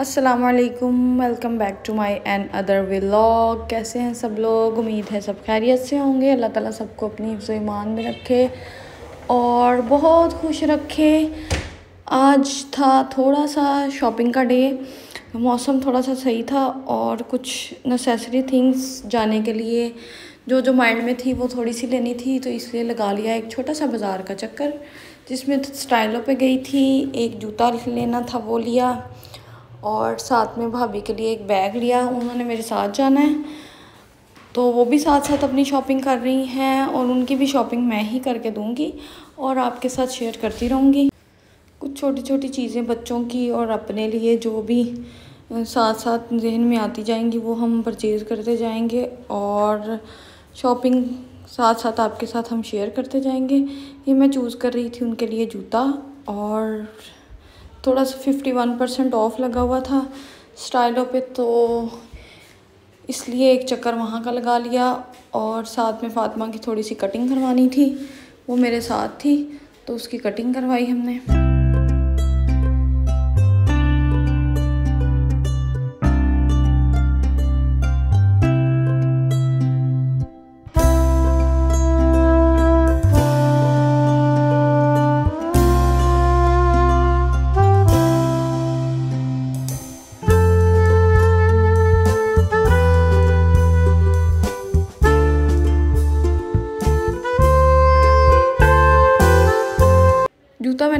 अस्सलाम वालेकुम back to my another vlog कैसे हैं सब लोग? उम्मीद है सब खैरियत से होंगे। अल्लाह ताला सबको अपनी ईमान में रखे और बहुत खुश रखे। आज था थोड़ा सा शॉपिंग का डे मौसम थोड़ा सा सही था और कुछ नेसेसरी थिंग्स जाने के लिए। जो जो माइंड में थी वो थोड़ी सी लेनी थी तो इसलिए लगा लिया एक छोटा सा बाज़ार का चक्कर, जिसमें स्टाइलों पे गई थी। एक जूता लेना था वो लिया। और साथ में भाभी के लिए एक बैग लिया उन्होंने मेरे साथ जाना है। तो वो भी साथ साथ अपनी शॉपिंग कर रही हैं और उनकी भी शॉपिंग मैं ही करके दूँगी और आपके साथ शेयर करती रहूँगी। कुछ छोटी छोटी चीज़ें बच्चों की और अपने लिए जो भी साथ साथ जहन में आती जाएँगी वो हम परचेज़ करते जाएँगे और शॉपिंग साथ साथ आपके साथ हम शेयर करते जाएँगे। ये मैं चूज़ कर रही थी उनके लिए जूता और थोड़ा सा फिफ्टी वन परसेंट ऑफ़ लगा हुआ था। स्टाइलों पे तो इसलिए एक चक्कर वहाँ का लगा लिया और साथ में फ़ातिमा की थोड़ी सी कटिंग करवानी थी। वो मेरे साथ थी तो उसकी कटिंग करवाई हमने।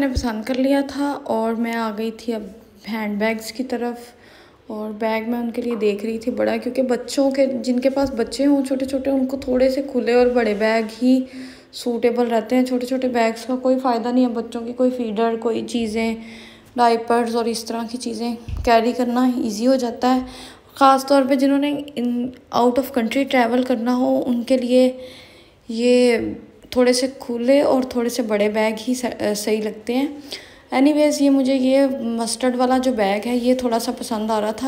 मैंने पसंद कर लिया था और मैं आ गई थी अब हैंड बैग्स की तरफ़ और बैग मैं उनके लिए देख रही थी बड़ा क्योंकि बच्चों के, जिनके पास बच्चे हों छोटे छोटे उनको थोड़े से खुले और बड़े बैग ही सूटेबल रहते हैं। छोटे छोटे बैग्स का कोई फ़ायदा नहीं है, बच्चों की कोई फीडर कोई चीज़ें डाइपर्स और इस तरह की चीज़ें कैरी करना ईजी हो जाता है। ख़ास तौर पे जिन्होंने इन आउट ऑफ़ कंट्री ट्रैवल करना हो, उनके लिए ये थोड़े से खुले और थोड़े से बड़े बैग ही सही लगते हैं। एनीवेज़ ये मुझे ये मस्टर्ड वाला जो बैग है, ये थोड़ा सा पसंद आ रहा था।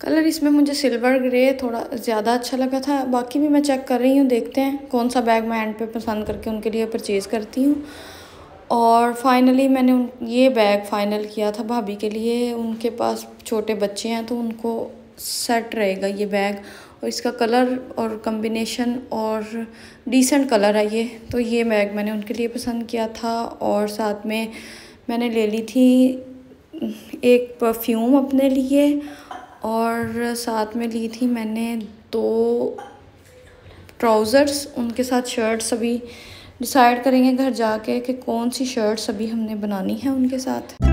कलर इसमें मुझे सिल्वर ग्रे थोड़ा ज़्यादा अच्छा लगा था। बाकी भी मैं चेक कर रही हूँ, देखते हैं कौन सा बैग मैं एंड पे पसंद करके उनके लिए परचेज़ करती हूँ। और फाइनली मैंने उन, ये बैग फ़ाइनल किया था भाभी के लिए। उनके पास छोटे बच्चे हैं तो उनको सेट रहेगा ये बैग। और इसका कलर और कम्बिनेशन और डिसेंट कलर है ये। तो ये बैग मैंने उनके लिए पसंद किया था और साथ में मैंने ले ली थी, एक परफ्यूम अपने लिए और साथ में ली थी मैंने दो ट्राउज़र्स उनके साथ शर्ट्स अभी डिसाइड करेंगे घर जाके कि कौन सी शर्ट्स अभी हमने बनानी है उनके साथ।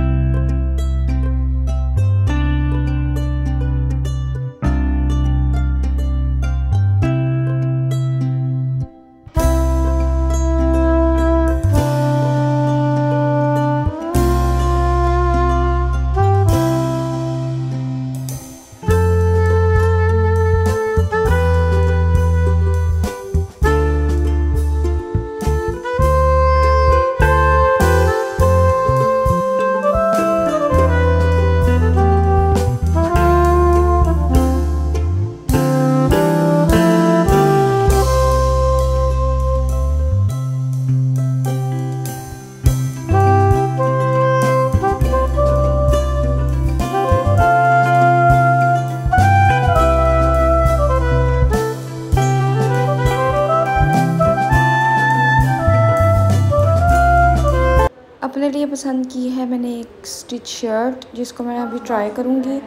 पसंद की है मैंने एक स्टिच शर्ट, जिसको मैं अभी ट्राई करूँगी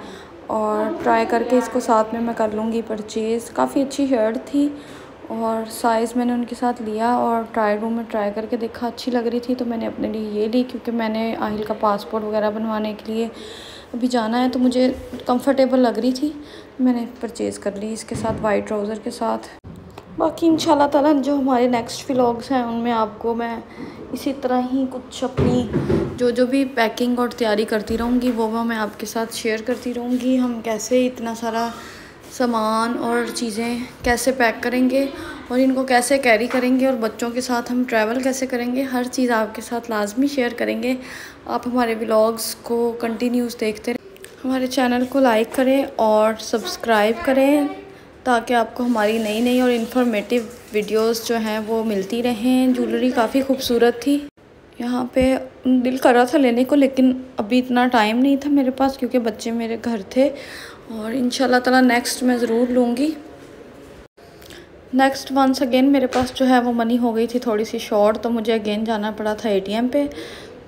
और ट्राई करके इसको साथ में मैं कर लूँगी परचेज़ काफ़ी अच्छी शर्ट थी और साइज़ मैंने उनके साथ लिया और ट्राई रूम में ट्राई करके देखा, अच्छी लग रही थी तो मैंने अपने लिए ये ली क्योंकि मैंने आहिल का पासपोर्ट वगैरह बनवाने के लिए अभी जाना है तो मुझे कंफर्टेबल लग रही थी। मैंने परचेज़ कर ली इसके साथ वाइट ट्राउज़र के साथ। बाकी इन ताला जो हमारे नेक्स्ट व्लॉग्स हैं, उनमें आपको मैं इसी तरह ही कुछ अपनी जो जो भी पैकिंग और तैयारी करती रहूँगी, वो वो मैं आपके साथ शेयर करती रहूँगी। हम कैसे इतना सारा सामान और चीज़ें कैसे पैक करेंगे और इनको कैसे कैरी करेंगे और बच्चों के साथ हम ट्रैवल कैसे करेंगे, हर चीज़ आपके साथ लाजमी शेयर करेंगे। आप हमारे व्लॉग्स को कंटिन्यूस देखते रहें। हमारे चैनल को लाइक करें और सब्सक्राइब करें ताकि आपको हमारी नई नई और इन्फॉर्मेटिव वीडियोस जो हैं, वो मिलती रहें। ज्वेलरी काफ़ी खूबसूरत थी। यहाँ पे दिल कर रहा था लेने को, लेकिन अभी इतना टाइम नहीं था मेरे पास, क्योंकि बच्चे मेरे घर थे। और इन ताला नेक्स्ट मैं ज़रूर लूँगी। नेक्स्ट वंस अगेन मेरे पास जो है वो मनी हो गई थी थोड़ी सी शॉर्ट तो मुझे अगेन जाना पड़ा था एटीएम पे।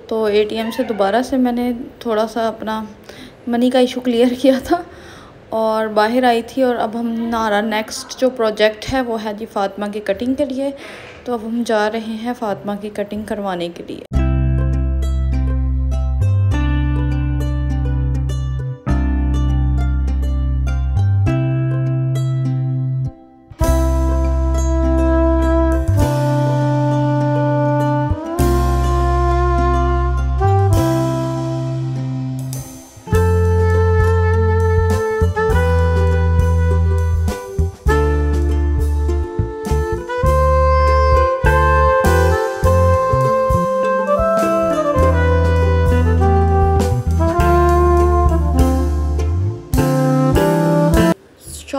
तो एटीएम से दोबारा से मैंने थोड़ा सा अपना मनी का इशू क्लियर किया था। और बाहर आई थी और अब हम हमारा नेक्स्ट जो प्रोजेक्ट है वो है जी फ़ातिमा की कटिंग के लिए। तो अब हम जा रहे हैं फ़ातिमा की कटिंग करवाने के लिए।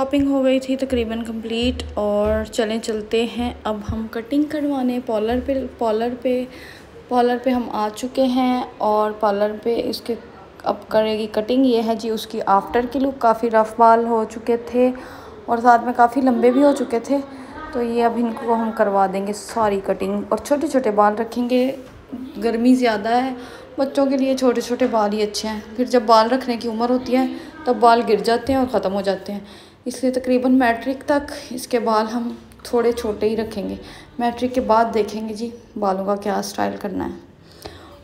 शॉपिंग हो गई थी तकरीबन कंप्लीट और चलें, चलते हैं। अब हम कटिंग करवाने पॉलर पे पॉलर पे पॉलर पे हम आ चुके हैं और पॉलर पे इसके अब करेगी कटिंग ये है जी उसकी आफ्टर की लुक काफ़ी रफ़ बाल हो चुके थे और साथ में काफ़ी लंबे भी हो चुके थे। तो ये अब इनको हम करवा देंगे सारी कटिंग और छोटे छोटे बाल रखेंगे। गर्मी ज़्यादा है। बच्चों के लिए छोटे छोटे बाल ही अच्छे हैं। फिर जब बाल रखने की उम्र होती है, तब बाल गिर जाते हैं और ख़त्म हो जाते हैं। इसलिए तकरीबन मैट्रिक तक इसके बाल हम थोड़े छोटे ही रखेंगे। मैट्रिक के बाद देखेंगे जी बालों का क्या स्टाइल करना है।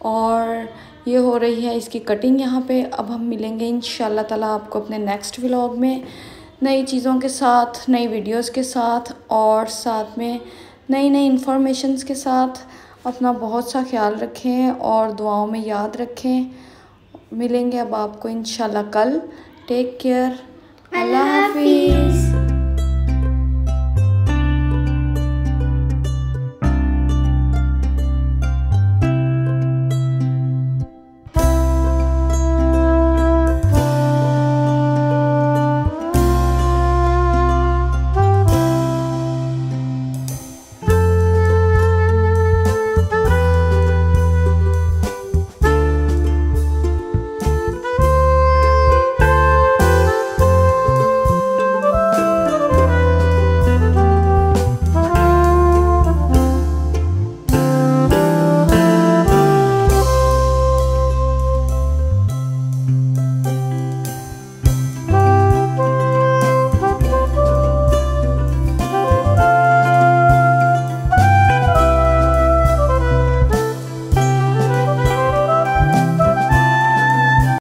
और ये हो रही है इसकी कटिंग यहाँ पे। अब हम मिलेंगे इन ताला आपको अपने नेक्स्ट व्लॉग में नई चीज़ों के साथ, नई वीडियोस के साथ और साथ में नई नई इन्फॉर्मेशंस के साथ। अपना बहुत सा ख्याल रखें और दुआओं में याद रखें। मिलेंगे अब आपको इन कल। Take care. I love you.